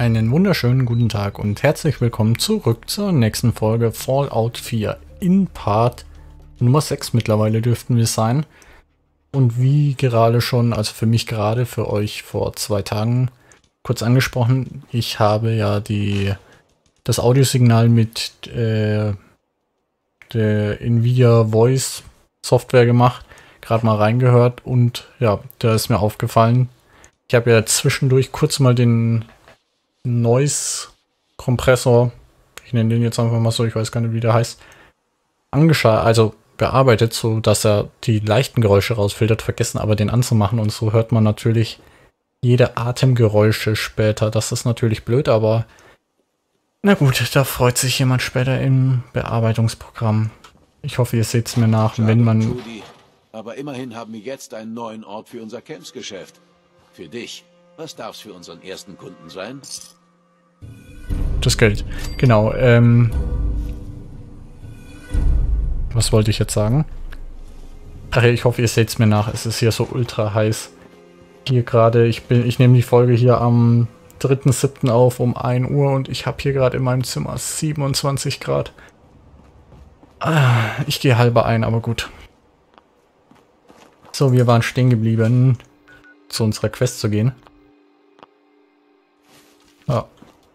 Einen wunderschönen guten Tag und herzlich willkommen zurück zur nächsten Folge Fallout 4 in Part Nummer 6 mittlerweile dürften wir sein. Und wie gerade schon, also für mich gerade, für euch vor zwei Tagen kurz angesprochen, ich habe ja die das Audiosignal mit äh, der Nvidia Voice Software gemacht, gerade mal reingehört und ja, da ist mir aufgefallen, ich habe ja zwischendurch kurz mal den Noise-Kompressor, ich nenne den jetzt einfach mal so, ich weiß gar nicht, wie der heißt, angeschaut, also bearbeitet, so dass er die leichten Geräusche rausfiltert, vergessen aber den anzumachen und so hört man natürlich jede Atemgeräusche später. Das ist natürlich blöd, aber na gut, da freut sich jemand später im Bearbeitungsprogramm. Ich hoffe, ihr seht es mir nach, Schade, wenn man... Judy. Aber immerhin haben wir jetzt einen neuen Ort für unser Camps-Geschäft. Für dich. Was darf es für unseren ersten Kunden sein? Das Geld. Genau. Ähm, was wollte ich jetzt sagen? Ach ja, ich hoffe, ihr seht es mir nach. Es ist hier so ultra heiß. Hier gerade, ich bin, ich nehme die Folge hier am 3.7. auf um 1 Uhr und ich habe hier gerade in meinem Zimmer 27 Grad. Ah, ich gehe halber ein, aber gut. So, wir waren stehen geblieben, zu unserer Quest zu gehen. Ja,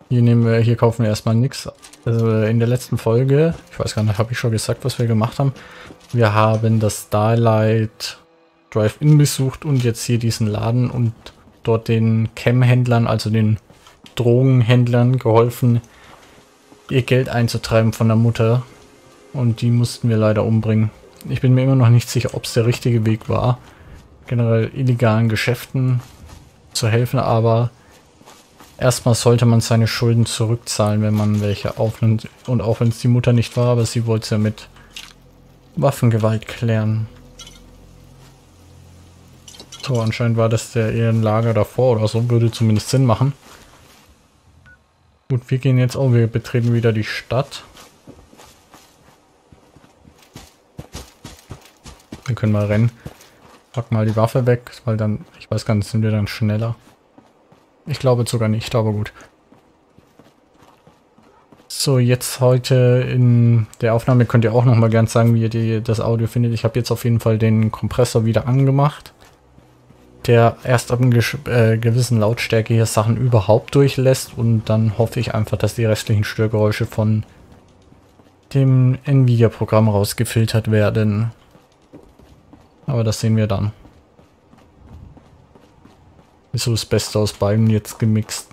hier nehmen wir, hier kaufen wir erstmal nichts. Also in der letzten Folge, ich weiß gar nicht, habe ich schon gesagt, was wir gemacht haben. Wir haben das Starlight Drive-In besucht und jetzt hier diesen Laden und dort den Cam-Händlern, also den Drogenhändlern geholfen, ihr Geld einzutreiben von der Mutter. Und die mussten wir leider umbringen. Ich bin mir immer noch nicht sicher, ob es der richtige Weg war, generell illegalen Geschäften zu helfen, aber Erstmal sollte man seine Schulden zurückzahlen, wenn man welche aufnimmt. Und auch wenn es die Mutter nicht war, aber sie wollte es ja mit Waffengewalt klären. So, anscheinend war das der eher ein Lager davor oder so. Würde zumindest Sinn machen. Gut, wir gehen jetzt auch, wir betreten wieder die Stadt. Wir können mal rennen. Pack mal die Waffe weg, weil dann, ich weiß gar nicht, sind wir dann schneller. Ich glaube sogar nicht, aber gut. So, jetzt heute in der Aufnahme könnt ihr auch noch mal gern sagen, wie ihr die, das Audio findet. Ich habe jetzt auf jeden Fall den Kompressor wieder angemacht, der erst ab einer äh, gewissen Lautstärke hier Sachen überhaupt durchlässt und dann hoffe ich einfach, dass die restlichen Störgeräusche von dem Nvidia-Programm rausgefiltert werden. Aber das sehen wir dann. Ist so das Beste aus beiden jetzt gemixt.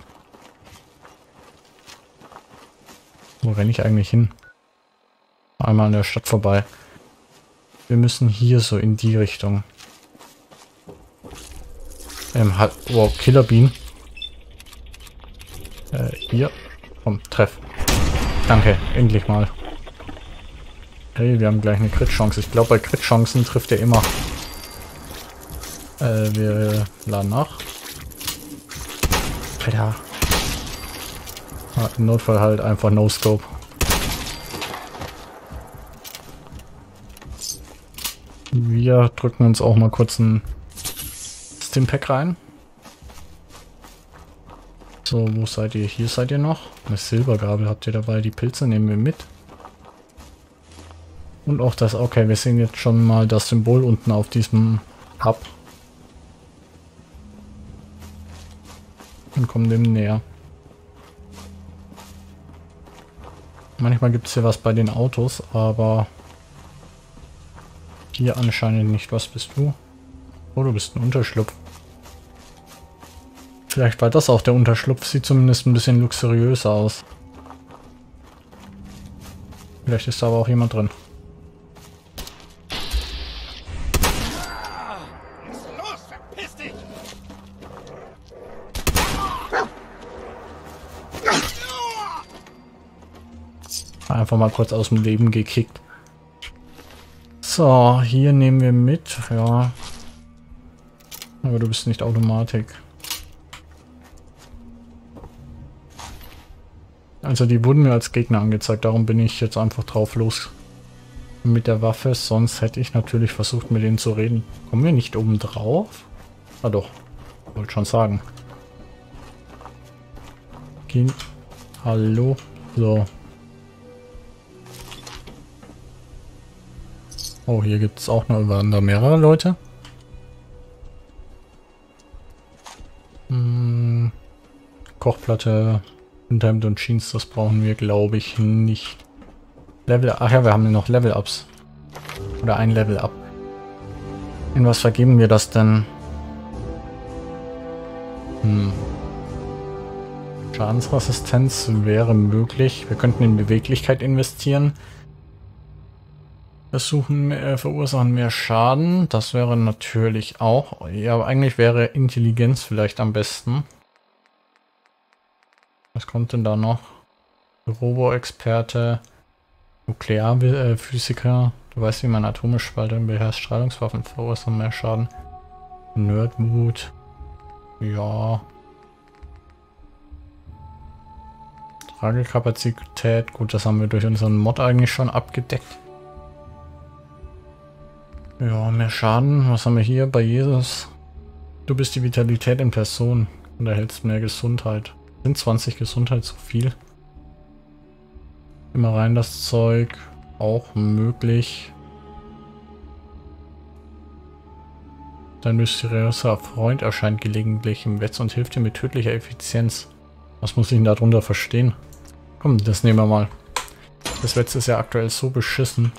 Wo renne ich eigentlich hin? Einmal an der Stadt vorbei. Wir müssen hier so in die Richtung. Ähm, halt, wow, Killer Bean. Äh, hier. Komm, treff. Danke, endlich mal. Hey, wir haben gleich eine Crit-Chance. Ich glaube, bei Crit-Chancen trifft er immer. Äh, wir laden nach. Alter. Ah, Im Notfall halt einfach No-Scope. Wir drücken uns auch mal kurz ein Stimpack rein. So, wo seid ihr? Hier seid ihr noch. Eine Silbergabel habt ihr dabei. Die Pilze nehmen wir mit. Und auch das, okay, wir sehen jetzt schon mal das Symbol unten auf diesem Hub. Und kommen dem näher. Manchmal gibt es hier was bei den Autos, aber hier anscheinend nicht. Was bist du? Oh, du bist ein Unterschlupf. Vielleicht war das auch der Unterschlupf. Sieht zumindest ein bisschen luxuriöser aus. Vielleicht ist da aber auch jemand drin. Einfach mal kurz aus dem Leben gekickt. So, hier nehmen wir mit. Ja. Aber du bist nicht Automatik. Also die wurden mir als Gegner angezeigt, darum bin ich jetzt einfach drauf los mit der Waffe. Sonst hätte ich natürlich versucht mit denen zu reden. Kommen wir nicht oben drauf? Ah doch, wollte schon sagen. Gehen. Hallo. So. Oh, hier gibt es auch noch mehrere Leute. Hm, Kochplatte, Unterhemd und Jeans, das brauchen wir, glaube ich, nicht. Level, ach ja, wir haben noch Level-Ups. Oder ein Level-Up. In was vergeben wir das denn? Hm. Schadensresistenz wäre möglich. Wir könnten in Beweglichkeit investieren. Versuchen, äh, verursachen mehr Schaden. Das wäre natürlich auch. Ja, eigentlich wäre Intelligenz vielleicht am besten. Was kommt denn da noch? Robo-Experte, Nuklearphysiker. Du weißt, wie man Atome spaltet beherrscht Strahlungswaffen verursachen mehr Schaden. Nerdmut. Ja. Tragekapazität. Gut, das haben wir durch unseren Mod eigentlich schon abgedeckt. Ja, mehr Schaden. Was haben wir hier bei Jesus? Du bist die Vitalität in Person und erhältst mehr Gesundheit. Sind 20 Gesundheit zu viel? Immer rein das Zeug. Auch möglich. Dein mysteriöser Freund erscheint gelegentlich im Wetz und hilft dir mit tödlicher Effizienz. Was muss ich denn darunter verstehen? Komm, das nehmen wir mal. Das Wetz ist ja aktuell so beschissen.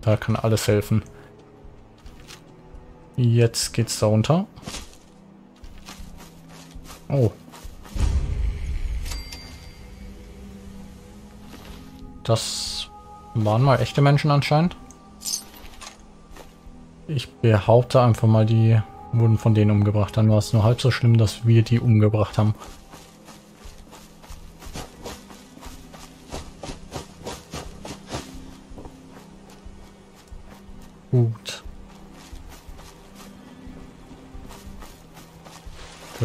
Da kann alles helfen. Jetzt geht's da runter. Oh. Das waren mal echte Menschen anscheinend. Ich behaupte einfach mal, die wurden von denen umgebracht. Dann war es nur halb so schlimm, dass wir die umgebracht haben.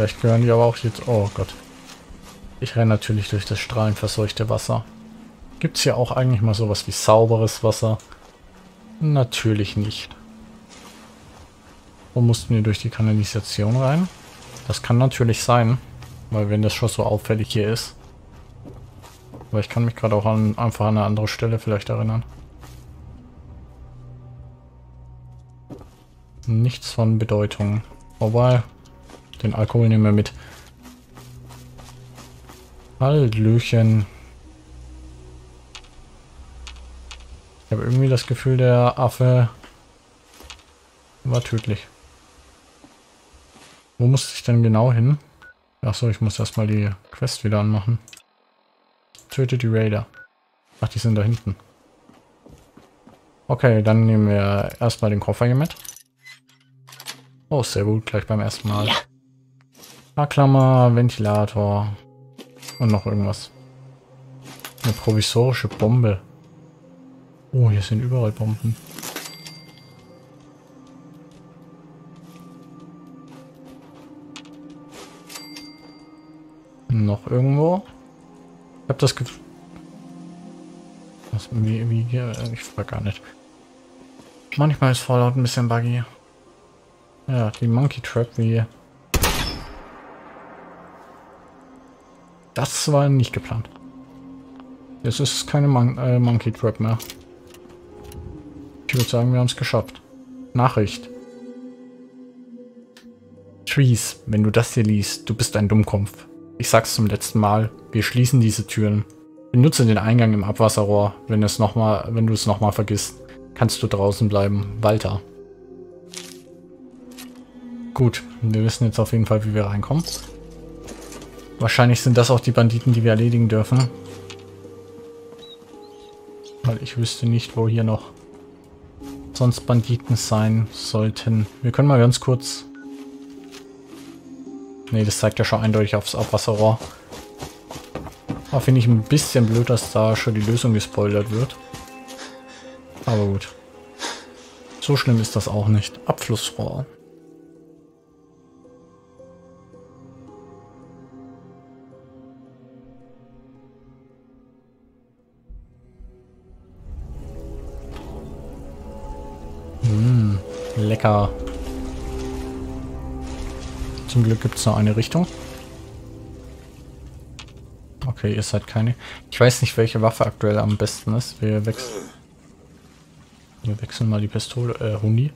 Vielleicht gehören die aber auch jetzt... Oh Gott. Ich renne natürlich durch das strahlenverseuchte Wasser. Gibt es hier auch eigentlich mal sowas wie sauberes Wasser? Natürlich nicht. Wo mussten wir durch die Kanalisation rein? Das kann natürlich sein, weil wenn das schon so auffällig hier ist. Aber ich kann mich gerade auch an, einfach an eine andere Stelle vielleicht erinnern. Nichts von Bedeutung. Wobei, den Alkohol nehmen wir mit. Hallöchen. Ich habe irgendwie das Gefühl, der Affe war tödlich. Wo musste ich denn genau hin? Achso, ich muss erstmal die Quest wieder anmachen. Töte die Raider. Ach, die sind da hinten. Okay, dann nehmen wir erstmal den Koffer hier mit. Oh, sehr gut, gleich beim ersten Mal. Ja. Fahrklammer, Ventilator und noch irgendwas. Eine provisorische Bombe. Oh, hier sind überall Bomben. Noch irgendwo? Ich habe das Gefühl... Was, wie, wie, ich frage gar nicht. Manchmal ist Fallout ein bisschen buggy. Ja, die Monkey Trap wie Das war nicht geplant. Es ist keine Mon äh, Monkey Trap mehr. Ich würde sagen, wir haben es geschafft. Nachricht. Trees, wenn du das hier liest, du bist ein Dummkopf. Ich sag's zum letzten Mal, wir schließen diese Türen. Benutze den Eingang im Abwasserrohr, wenn, es noch mal, wenn du es nochmal vergisst. Kannst du draußen bleiben. Walter. Gut, wir wissen jetzt auf jeden Fall, wie wir reinkommen. Wahrscheinlich sind das auch die Banditen, die wir erledigen dürfen. Weil ich wüsste nicht, wo hier noch sonst Banditen sein sollten. Wir können mal ganz kurz... Ne, das zeigt ja schon eindeutig aufs Abwasserrohr. Aber finde ich ein bisschen blöd, dass da schon die Lösung gespoilert wird. Aber gut. So schlimm ist das auch nicht. Abflussrohr. Lecker. Zum Glück gibt es nur eine Richtung. Okay, ihr seid keine. Ich weiß nicht, welche Waffe aktuell am besten ist. Wir wechseln. Wir wechseln mal die Pistole. Äh, Huni.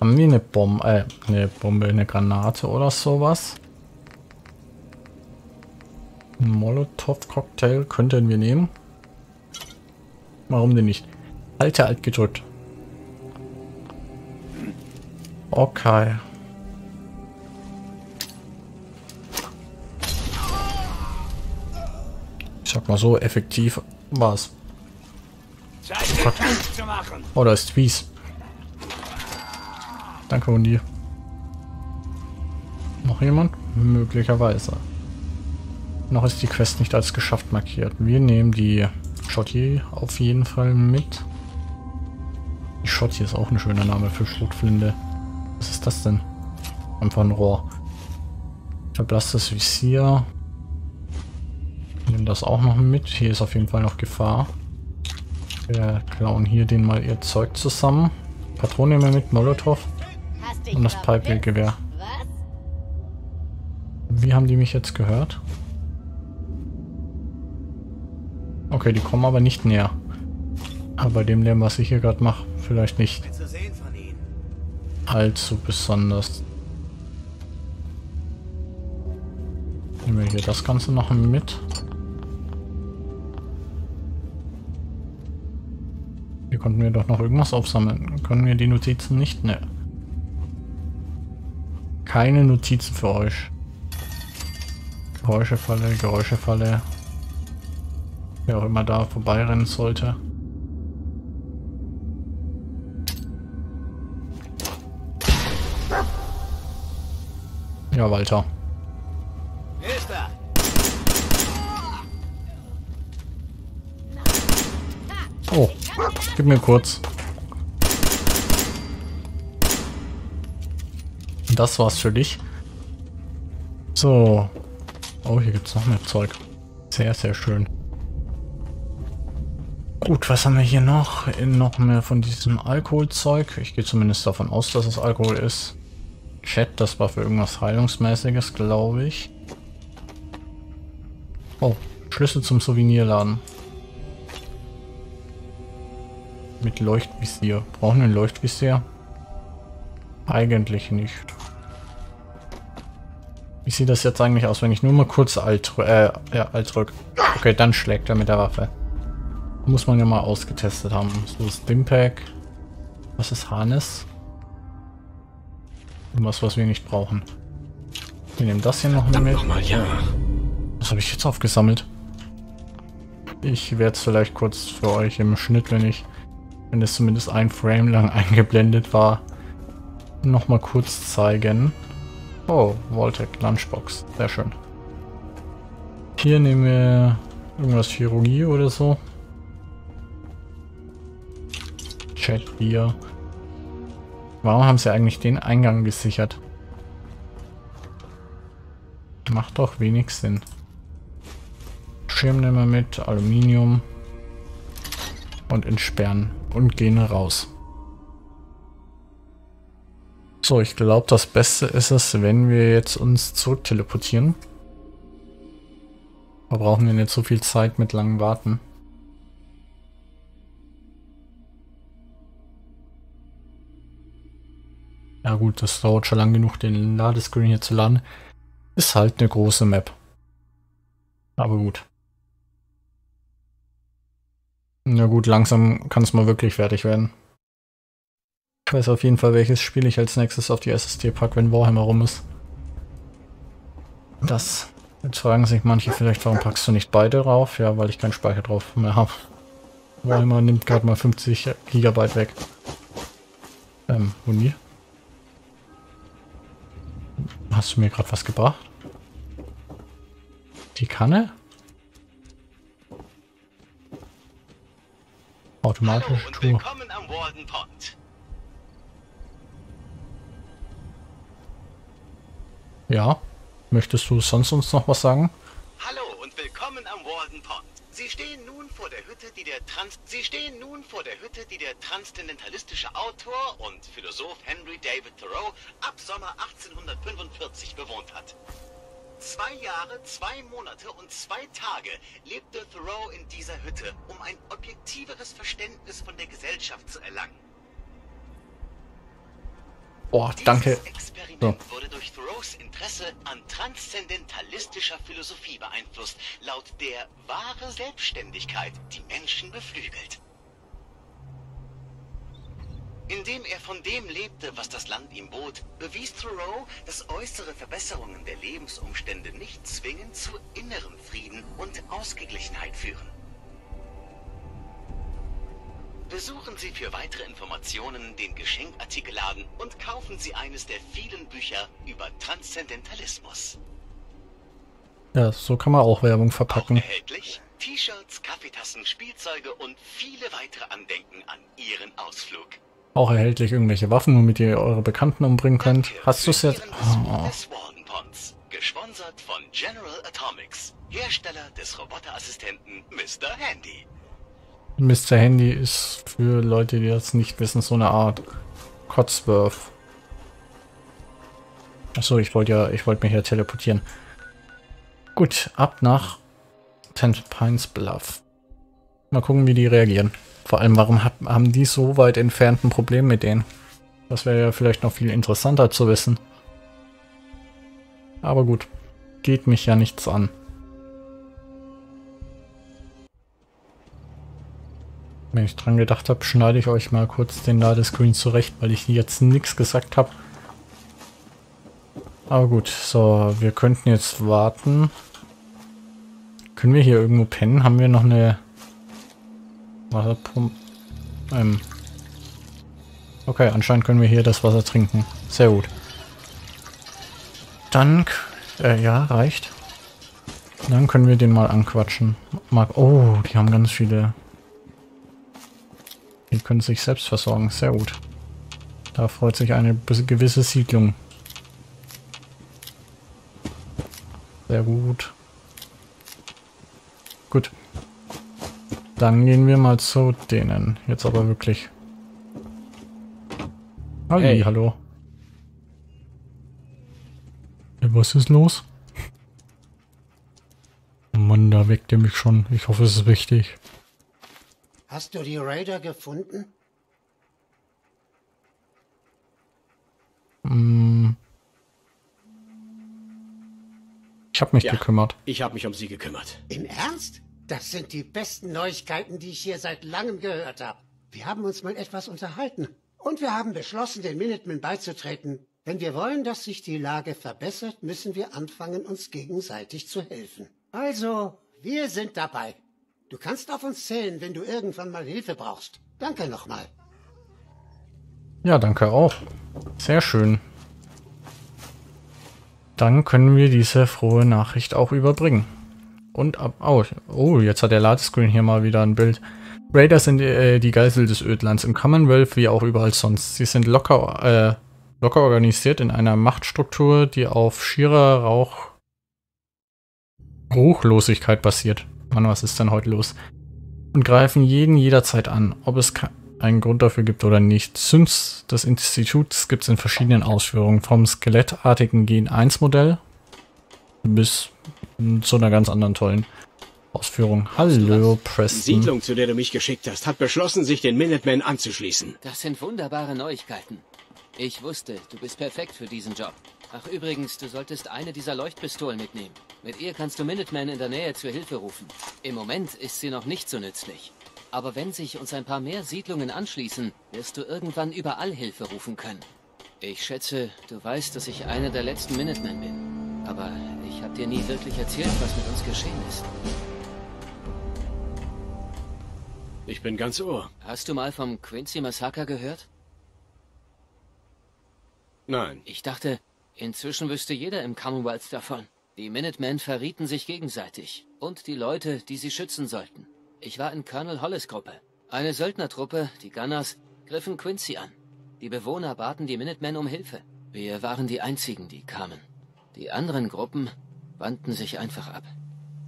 Haben wir eine Bombe, äh, eine Bombe, eine Granate oder sowas? Ein Molotow-Cocktail könnten wir nehmen. Warum denn nicht? Alte alt gedrückt. Okay. Ich sag mal so, effektiv war's. Oh, oh, da ist Wies. Danke, Hundi. Noch jemand? Möglicherweise. Noch ist die Quest nicht als geschafft markiert. Wir nehmen die Schotti auf jeden Fall mit. Die Schotti ist auch ein schöner Name für Schrotflinte. Was ist das denn? Einfach ein Rohr. Verblasstes Visier. Nehmen das auch noch mit. Hier ist auf jeden Fall noch Gefahr. Wir klauen hier den mal ihr Zeug zusammen. Patronen nehmen wir mit, Molotow. Und das Pipe-Gewehr. Wie haben die mich jetzt gehört? Okay, die kommen aber nicht näher. Aber bei dem Lärm, was ich hier gerade mache, vielleicht nicht allzu besonders. Nehmen wir hier das Ganze noch mit. Hier konnten wir doch noch irgendwas aufsammeln. Können wir die Notizen nicht? Ne. Keine Notizen für euch. Geräuschefalle, Geräuschefalle. Wer auch immer da vorbeirennen sollte. Ja, Walter. Oh, gib mir kurz. Das war's für dich. So. Oh, hier gibt's noch mehr Zeug. Sehr, sehr schön. Gut, was haben wir hier noch? Noch mehr von diesem Alkoholzeug. Ich gehe zumindest davon aus, dass es Alkohol ist. Chat, das war für irgendwas Heilungsmäßiges, glaube ich. Oh, Schlüssel zum Souvenirladen. Mit Leuchtvisier. Brauchen wir ein Leuchtvisier? Eigentlich nicht. Wie sieht das jetzt eigentlich aus, wenn ich nur mal kurz Alt, äh, ja, Alt drück? Okay, dann schlägt er mit der Waffe. Muss man ja mal ausgetestet haben. So, Stimpack. Was ist Harness? Was, was wir nicht brauchen. Wir nehmen das hier noch mit. Noch mal, ja. Was habe ich jetzt aufgesammelt? Ich werde es vielleicht kurz für euch im Schnitt, wenn ich, wenn es zumindest ein Frame lang eingeblendet war, noch mal kurz zeigen. Oh, Voltec Lunchbox. Sehr schön. Hier nehmen wir irgendwas Chirurgie oder so. Chat Bier. Warum haben sie eigentlich den Eingang gesichert? Macht doch wenig Sinn. Schirm nehmen wir mit, Aluminium und entsperren und gehen raus. So, ich glaube, das Beste ist es, wenn wir jetzt uns zurück teleportieren. Da brauchen wir nicht so viel Zeit mit langem Warten. Ja gut, das dauert schon lang genug, den Ladescreen hier zu laden. Ist halt eine große Map. Aber gut. Na gut, langsam kann es mal wirklich fertig werden. Ich weiß auf jeden Fall, welches Spiel ich als nächstes auf die SSD packe, wenn Warhammer rum ist. Das. Jetzt fragen sich manche vielleicht, warum packst du nicht beide drauf? Ja, weil ich keinen Speicher drauf mehr habe. Warhammer nimmt gerade mal 50 Gigabyte weg. Ähm, Uni. Hast du mir gerade was gebracht? Die Kanne? Automatische Tour. Ja. Möchtest du sonst uns noch was sagen? Hallo und willkommen am Walden Pond. Sie stehen nun vor der Hütte, die der Trans Sie stehen nun vor der Hütte, die der transzendentalistische Autor und Philosoph Henry David Thoreau ab Sommer 1845 bewohnt hat. Zwei Jahre, zwei Monate und zwei Tage lebte Thoreau in dieser Hütte, um ein objektiveres Verständnis von der Gesellschaft zu erlangen. Boah, danke. Dieses Experiment wurde durch Thoreaus Interesse an transzendentalistischer Philosophie beeinflusst, laut der wahre Selbstständigkeit die Menschen beflügelt. Indem er von dem lebte, was das Land ihm bot, bewies Thoreau, dass äußere Verbesserungen der Lebensumstände nicht zwingend zu innerem Frieden und Ausgeglichenheit führen. Besuchen Sie für weitere Informationen den Geschenkartikelladen und kaufen Sie eines der vielen Bücher über Transzendentalismus. Ja, so kann man auch Werbung Auch verpacken. erhältlich T-Shirts, Kaffeetassen, Spielzeuge und viele weitere Andenken an Ihren Ausflug. Auch erhältlich irgendwelche Waffen, womit ihr eure Bekannten umbringen könnt. Danke Hast du es jetzt? Oh. Gesponsert von General Atomics, Hersteller des Roboterassistenten Mr. Handy. Mr. Handy ist für Leute, die das nicht wissen, so eine Art Cotsworth. Achso, ich wollte ja, ich wollte mich ja teleportieren. Gut, ab nach Ten Pines Bluff. Mal gucken, wie die reagieren. Vor allem, warum hab, haben die so weit entfernt ein Problem mit denen? Das wäre ja vielleicht noch viel interessanter zu wissen. Aber gut, geht mich ja nichts an. Wenn ich dran gedacht habe, schneide ich euch mal kurz den Ladescreen zurecht, weil ich jetzt nichts gesagt habe. Aber gut, so, wir könnten jetzt warten. Können wir hier irgendwo pennen? Haben wir noch eine Wasserpumpe? Ähm. Okay, anscheinend können wir hier das Wasser trinken. Sehr gut. Dann, äh, ja, reicht. Dann können wir den mal anquatschen. Mag, oh, die haben ganz viele die können sich selbst versorgen. Sehr gut. Da freut sich eine gewisse Siedlung. Sehr gut. Gut. Dann gehen wir mal zu denen. Jetzt aber wirklich. Halli, Hey. hallo. Ja, was ist los? Mann, da weckt ihr mich schon. Ich hoffe, es ist wichtig. Hast du die Raider gefunden? Ich habe mich Ja. gekümmert. Ich habe mich um sie gekümmert. Im Ernst? Das sind die besten Neuigkeiten, die ich hier seit langem gehört habe. Wir haben uns mal etwas unterhalten. Und wir haben beschlossen, den Minutemen beizutreten. Wenn wir wollen, dass sich die Lage verbessert, müssen wir anfangen, uns gegenseitig zu helfen. Also, wir sind dabei. Du kannst auf uns zählen, wenn du irgendwann mal Hilfe brauchst. Danke nochmal. Ja, danke auch. Sehr schön. Dann können wir diese frohe Nachricht auch überbringen. Und ab. Oh, oh jetzt hat der Ladescreen hier mal wieder ein Bild. Raiders sind äh, die Geisel des Ödlands im Commonwealth wie auch überall sonst. Sie sind locker, äh, locker organisiert in einer Machtstruktur, die auf schierer Rauch Ruchlosigkeit basiert. Mann, was ist denn heute los? Und greifen jeden jederzeit an, ob es einen Grund dafür gibt oder nicht. Synths des Instituts gibt es in verschiedenen Ausführungen, vom skelettartigen Gen 1 Modell bis zu einer ganz anderen tollen Ausführung. Hallo, Die Preston. Siedlung, zu der du mich geschickt hast, hat beschlossen, sich den Minutemen anzuschließen. Das sind wunderbare Neuigkeiten. Ich wusste, du bist perfekt für diesen Job. Ach übrigens, du solltest eine dieser Leuchtpistolen mitnehmen. Mit ihr kannst du Minutemen in der Nähe zur Hilfe rufen. Im Moment ist sie noch nicht so nützlich. Aber wenn sich uns ein paar mehr Siedlungen anschließen, wirst du irgendwann überall Hilfe rufen können. Ich schätze, du weißt, dass ich einer der letzten Minutemen bin. Aber ich habe dir nie wirklich erzählt, was mit uns geschehen ist. Ich bin ganz ohr. Hast du mal vom Quincy Massaker gehört? Nein. Ich dachte, inzwischen wüsste jeder im Commonwealth davon. Die Minutemen verrieten sich gegenseitig. Und die Leute, die sie schützen sollten. Ich war in Colonel Hollis Gruppe. Eine Söldnertruppe, die Gunners, griffen Quincy an. Die Bewohner baten die Minutemen um Hilfe. Wir waren die einzigen, die kamen. Die anderen Gruppen wandten sich einfach ab.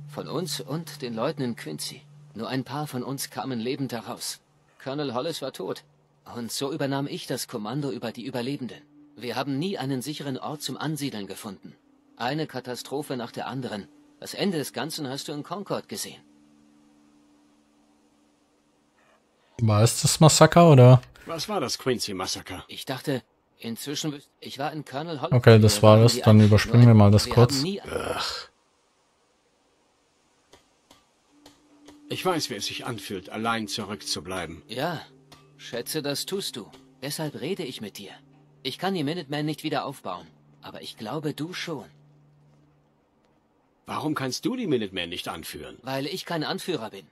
Von uns und den Leuten in Quincy. Nur ein paar von uns kamen lebend heraus. Colonel Hollis war tot. Und so übernahm ich das Kommando über die Überlebenden. Wir haben nie einen sicheren Ort zum Ansiedeln gefunden. Eine Katastrophe nach der anderen. Das Ende des Ganzen hast du in Concord gesehen. War es das Massaker oder? Was war das Quincy-Massaker? Ich dachte, inzwischen... Ich war in Colonel Hollis. Okay, das war das. Dann überspringen wir mal das kurz. Ich weiß, wie es sich anfühlt, allein zurückzubleiben. Ja, schätze, das tust du. Deshalb rede ich mit dir. Ich kann die Minutemen nicht wieder aufbauen, aber ich glaube, du schon. Warum kannst du die Minutemen nicht anführen? Weil ich kein Anführer bin.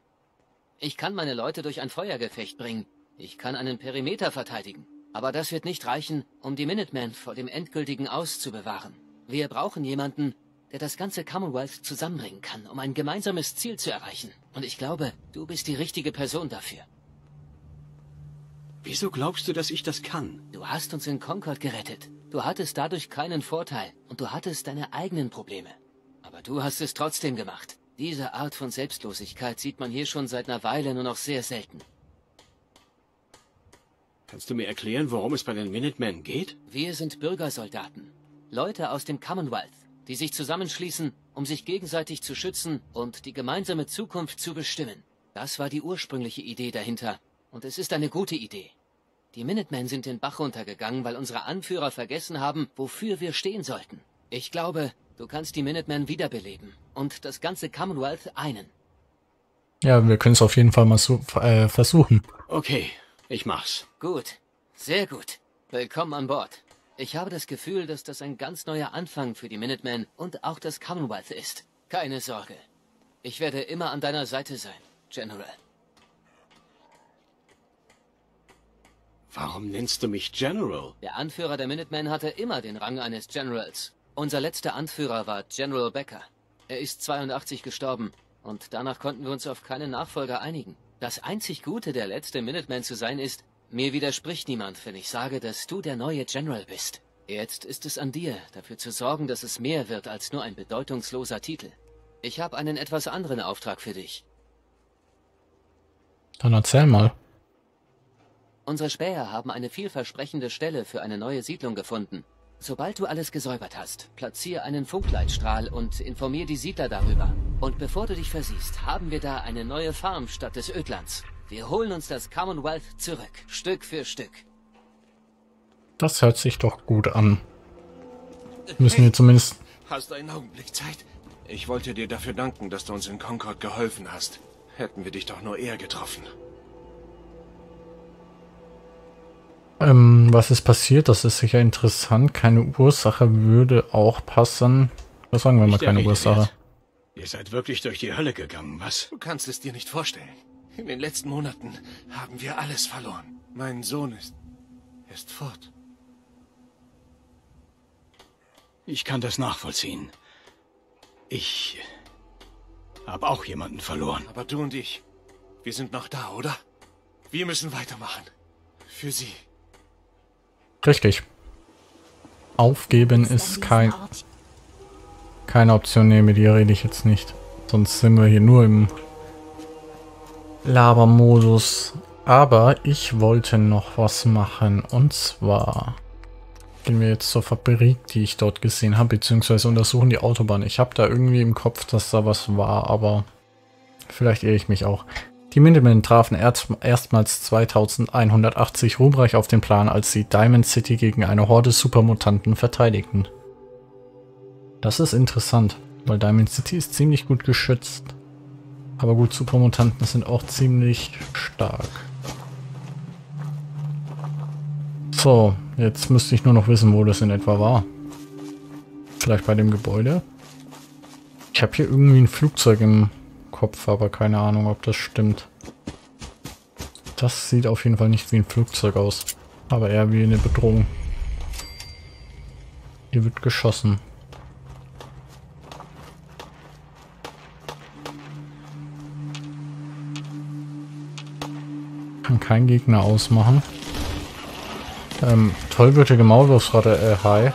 Ich kann meine Leute durch ein Feuergefecht bringen. Ich kann einen Perimeter verteidigen. Aber das wird nicht reichen, um die Minutemen vor dem endgültigen Aus zu bewahren. Wir brauchen jemanden, der das ganze Commonwealth zusammenbringen kann, um ein gemeinsames Ziel zu erreichen. Und ich glaube, du bist die richtige Person dafür. Wieso glaubst du, dass ich das kann? Du hast uns in Concord gerettet. Du hattest dadurch keinen Vorteil und du hattest deine eigenen Probleme. Aber du hast es trotzdem gemacht. Diese Art von Selbstlosigkeit sieht man hier schon seit einer Weile nur noch sehr selten. Kannst du mir erklären, worum es bei den Minutemen geht? Wir sind Bürgersoldaten. Leute aus dem Commonwealth, die sich zusammenschließen, um sich gegenseitig zu schützen und die gemeinsame Zukunft zu bestimmen. Das war die ursprüngliche Idee dahinter. Und es ist eine gute Idee. Die Minutemen sind den Bach runtergegangen, weil unsere Anführer vergessen haben, wofür wir stehen sollten. Ich glaube, du kannst die Minutemen wiederbeleben und das ganze Commonwealth einen. Ja, wir können es auf jeden Fall mal so, äh, versuchen. Okay, ich mach's. Gut, sehr gut. Willkommen an Bord. Ich habe das Gefühl, dass das ein ganz neuer Anfang für die Minutemen und auch das Commonwealth ist. Keine Sorge. Ich werde immer an deiner Seite sein, General. Warum nennst du mich General? Der Anführer der Minutemen hatte immer den Rang eines Generals. Unser letzter Anführer war General Becker. Er ist 82 gestorben und danach konnten wir uns auf keinen Nachfolger einigen. Das einzig Gute, der letzte Minuteman zu sein, ist, mir widerspricht niemand, wenn ich sage, dass du der neue General bist. Jetzt ist es an dir, dafür zu sorgen, dass es mehr wird als nur ein bedeutungsloser Titel. Ich habe einen etwas anderen Auftrag für dich. Dann erzähl mal. Unsere Späher haben eine vielversprechende Stelle für eine neue Siedlung gefunden. Sobald du alles gesäubert hast, platziere einen Funkleitstrahl und informier die Siedler darüber. Und bevor du dich versiehst, haben wir da eine neue Farm statt des Ödlands. Wir holen uns das Commonwealth zurück, Stück für Stück. Das hört sich doch gut an. Müssen wir zumindest... Hast du einen Augenblick Zeit? Ich wollte dir dafür danken, dass du uns in Concord geholfen hast. Hätten wir dich doch nur eher getroffen. Ähm, was ist passiert? Das ist sicher interessant. Keine Ursache würde auch passen. Was sagen wir mal keine Ursache? wert. Ihr seid wirklich durch die Hölle gegangen, was? Du kannst es dir nicht vorstellen. In den letzten Monaten haben wir alles verloren. Mein Sohn ist... ist fort. Ich kann das nachvollziehen. Ich habe auch jemanden verloren. Aber du und ich, wir sind noch da, oder? Wir müssen weitermachen. Für sie. Richtig. Aufgeben ist kein, keine Option. Nee, mit dir rede ich jetzt nicht. Sonst sind wir hier nur im Labermodus. Aber ich wollte noch was machen. Und zwar gehen wir jetzt zur Fabrik, die ich dort gesehen habe, beziehungsweise untersuchen die Autobahn. Ich habe da irgendwie im Kopf, dass da was war, aber vielleicht irre ich mich auch. Die Minutemen trafen erst, erstmals 2180 ruhmreich auf den Plan, als sie Diamond City gegen eine Horde Supermutanten verteidigten. Das ist interessant, weil Diamond City ist ziemlich gut geschützt. Aber gut, Supermutanten sind auch ziemlich stark. So, jetzt müsste ich nur noch wissen, wo das in etwa war. Vielleicht bei dem Gebäude? Ich habe hier irgendwie ein Flugzeug im Kopf, aber keine Ahnung, ob das stimmt. Das sieht auf jeden Fall nicht wie ein Flugzeug aus, aber eher wie eine Bedrohung. Hier wird geschossen. Kann kein Gegner ausmachen. Ähm, tollwütige Maulwurfsratte, äh, hi.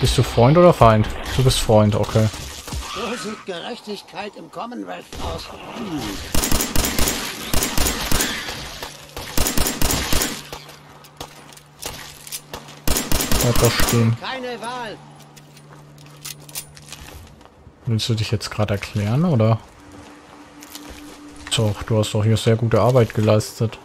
Bist du Freund oder Feind? Du bist Freund, okay. Sieht Gerechtigkeit im Commonwealth aus. Bleib da stehen. Keine Wahl. Willst du dich jetzt gerade erklären, oder? Doch, du hast doch hier sehr gute Arbeit geleistet.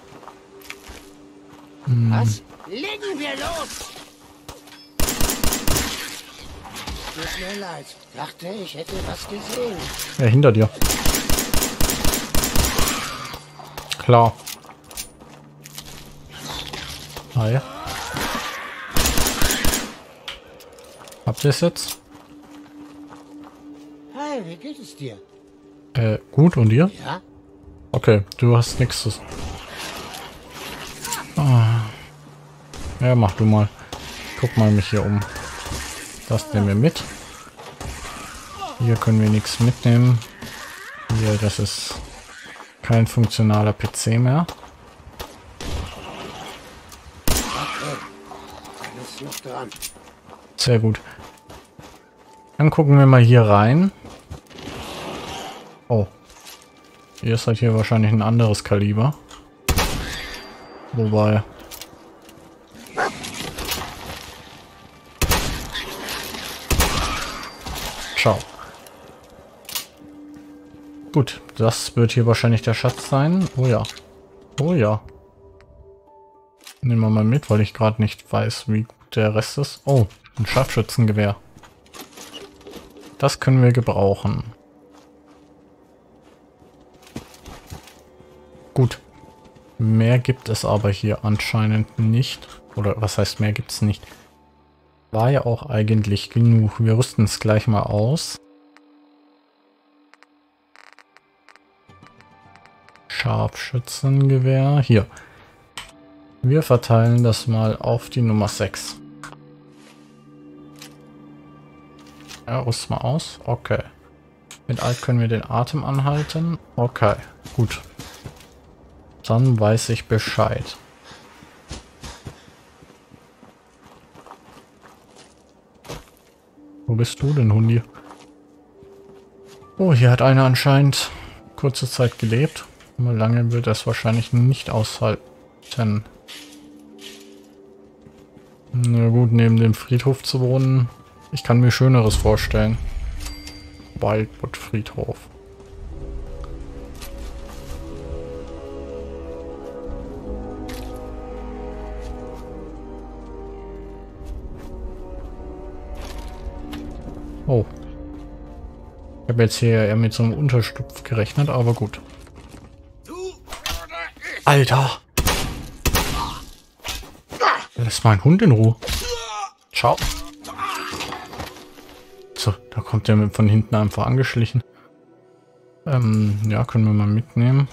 Dachte, ich hätte was gesehen. Ja, hinter dir. Klar. Hi. Habt ihr es jetzt? Hi, wie geht es dir? Äh, gut und dir? Ja. Okay, du hast nichts zu... Ah. Ja, mach du mal. Guck mal mich hier um. Das nehmen wir mit. Hier können wir nichts mitnehmen. Hier, das ist kein funktionaler PC mehr. Sehr gut. Dann gucken wir mal hier rein. Oh. Hier ist halt hier wahrscheinlich ein anderes Kaliber. Wobei... Gut, das wird hier wahrscheinlich der Schatz sein. Oh ja. Oh ja. Nehmen wir mal mit, weil ich gerade nicht weiß, wie gut der Rest ist. Oh, ein Scharfschützengewehr. Das können wir gebrauchen. Gut. Mehr gibt es aber hier anscheinend nicht. Oder was heißt mehr gibt es nicht? War ja auch eigentlich genug. Wir rüsten es gleich mal aus. Scharfschützengewehr. Hier. Wir verteilen das mal auf die Nummer 6. Ja, rüst mal aus. Okay. Mit Alt können wir den Atem anhalten. Okay, gut. Dann weiß ich Bescheid. Wo bist du denn, Hundi? Oh, hier hat einer anscheinend kurze Zeit gelebt. Lange wird das wahrscheinlich nicht aushalten. Na gut, neben dem Friedhof zu wohnen. Ich kann mir Schöneres vorstellen. Wildwood Friedhof. Oh. Ich habe jetzt hier eher mit so einem Unterstupf gerechnet, aber gut. Alter! Lass mein Hund in Ruhe. Ciao. So, da kommt der von hinten einfach angeschlichen. Ähm, ja, können wir mal mitnehmen.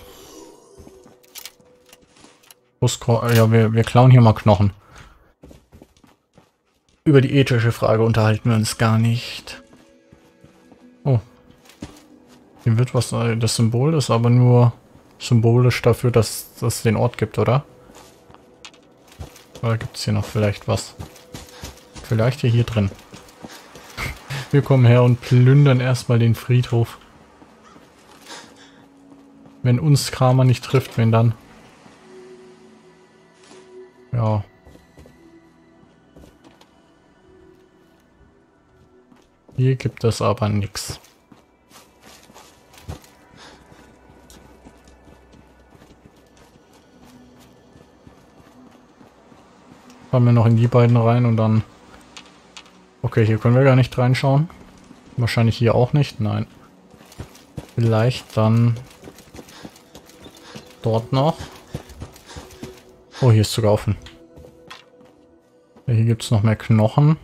Ja, wir, wir klauen hier mal Knochen. Über die ethische Frage unterhalten wir uns gar nicht. Oh. Hier wird was, äh, das Symbol ist aber nur symbolisch dafür, dass es den Ort gibt, oder? Oder gibt es hier noch vielleicht was? Vielleicht hier, hier drin. Wir kommen her und plündern erstmal den Friedhof. Wenn uns Kramer nicht trifft, wenn dann? Ja. Hier gibt es aber nichts. Fahren wir noch in die beiden rein und dann... Okay, hier können wir gar nicht reinschauen. Wahrscheinlich hier auch nicht. Nein. Vielleicht dann... Dort noch. Oh, hier ist sogar offen. Hier gibt es noch mehr Knochen.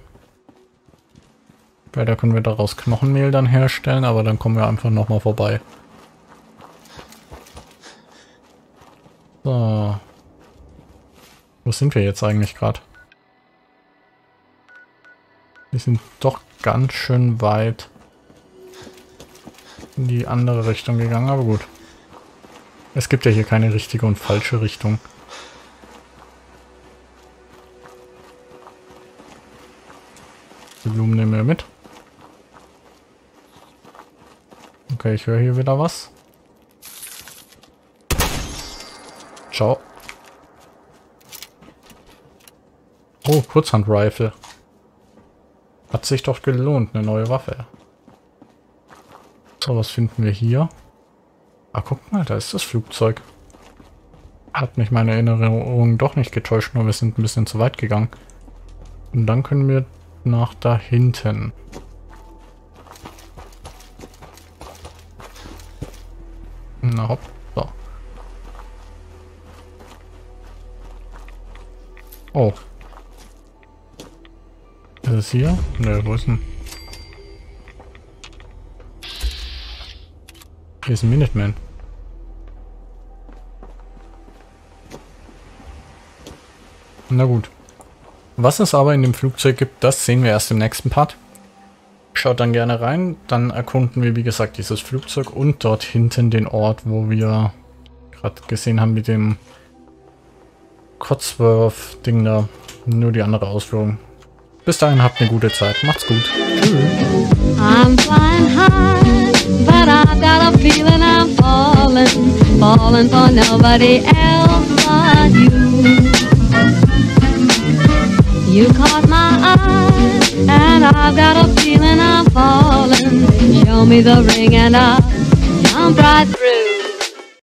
Weil da können wir daraus Knochenmehl dann herstellen, aber dann kommen wir einfach nochmal vorbei. Wo sind wir jetzt eigentlich gerade? Wir sind doch ganz schön weit in die andere Richtung gegangen, aber gut. Es gibt ja hier keine richtige und falsche Richtung. Die Blumen nehmen wir mit. Okay, ich höre hier wieder was. Ciao. Kurzhandrifle. Hat sich doch gelohnt, eine neue Waffe. So, was finden wir hier? Ah, guck mal, da ist das Flugzeug. Hat mich meine Erinnerung doch nicht getäuscht, nur wir sind ein bisschen zu weit gegangen. Und dann können wir nach da hinten. Na hopp. So. Oh. Ist es hier? Ne, wo ist denn? Hier ist ein Minuteman. Na gut. Was es aber in dem Flugzeug gibt, das sehen wir erst im nächsten Part. Schaut dann gerne rein, dann erkunden wir wie gesagt dieses Flugzeug und dort hinten den Ort, wo wir gerade gesehen haben mit dem Cotsworth-Ding da. Nur die andere Ausführung. Bis dahin habt eine gute Zeit. Macht's gut. Tschüss. You caught my eye, and I've got a feeling I'm falling. Show me the ring and I'll jump right through.